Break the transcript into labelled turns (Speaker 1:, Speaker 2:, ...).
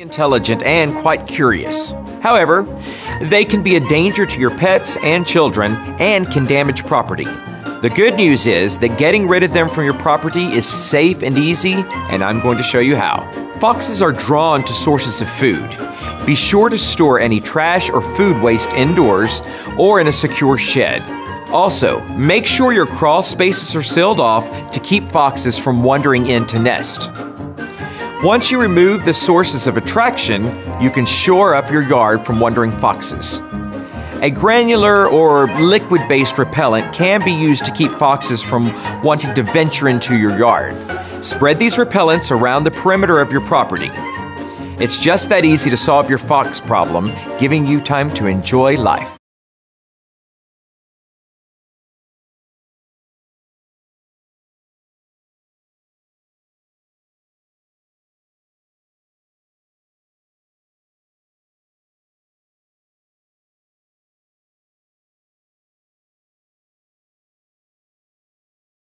Speaker 1: intelligent and quite curious. However, they can be a danger to your pets and children and can damage property. The good news is that getting rid of them from your property is safe and easy, and I'm going to show you how. Foxes are drawn to sources of food. Be sure to store any trash or food waste indoors or in a secure shed. Also, make sure your crawl spaces are sealed off to keep foxes from wandering in to nest. Once you remove the sources of attraction, you can shore up your yard from wandering foxes. A granular or liquid based repellent can be used to keep foxes from wanting to venture into your yard. Spread these repellents around the perimeter of your property. It's just that easy to solve your fox problem, giving you time to enjoy life.